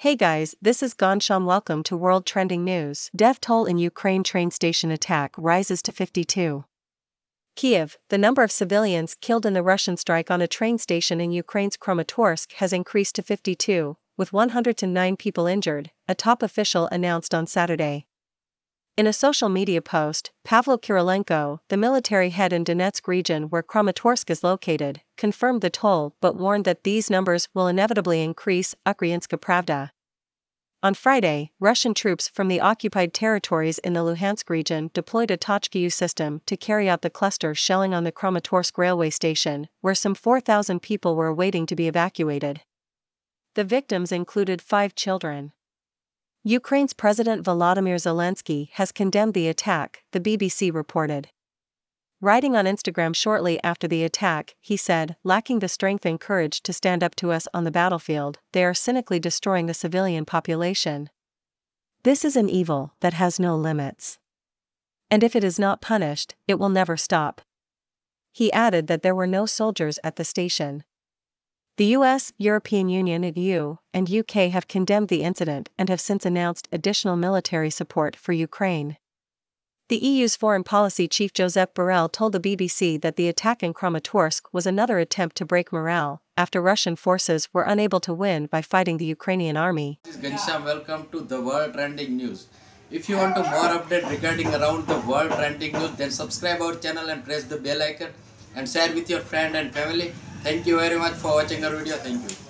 Hey guys, this is Gansham. Welcome to World Trending News. Death toll in Ukraine train station attack rises to 52. Kiev, the number of civilians killed in the Russian strike on a train station in Ukraine's Kramatorsk has increased to 52, with 109 people injured, a top official announced on Saturday. In a social media post, Pavlo Kyrylenko, the military head in Donetsk region where Kramatorsk is located, confirmed the toll but warned that these numbers will inevitably increase, Ukrainska Pravda. On Friday, Russian troops from the occupied territories in the Luhansk region deployed a Tochka-U system to carry out the cluster shelling on the Kramatorsk railway station, where some 4,000 people were waiting to be evacuated. The victims included five children. Ukraine's President Volodymyr Zelensky has condemned the attack, the BBC reported. Writing on Instagram shortly after the attack, he said, lacking the strength and courage to stand up to us on the battlefield, they are cynically destroying the civilian population. This is an evil that has no limits. And if it is not punished, it will never stop. He added that there were no soldiers at the station. The US, European Union, EU, and UK have condemned the incident and have since announced additional military support for Ukraine. The EU's foreign policy chief Josep Borrell told the BBC that the attack in Kramatorsk was another attempt to break morale after Russian forces were unable to win by fighting the Ukrainian army. This. Welcome to the World Trending News. If you want to more update regarding around the world trending news, then subscribe our channel and press the bell icon and share with your friend and family. Thank you very much for watching our video. Thank you.